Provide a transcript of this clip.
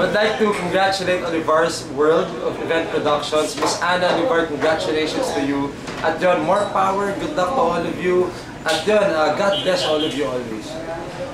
would like to congratulate Olivar's World of Event Productions. Miss Anna Olivar, congratulations to you. At yun, more power, good luck to all of you. At yun, uh, God bless all of you always.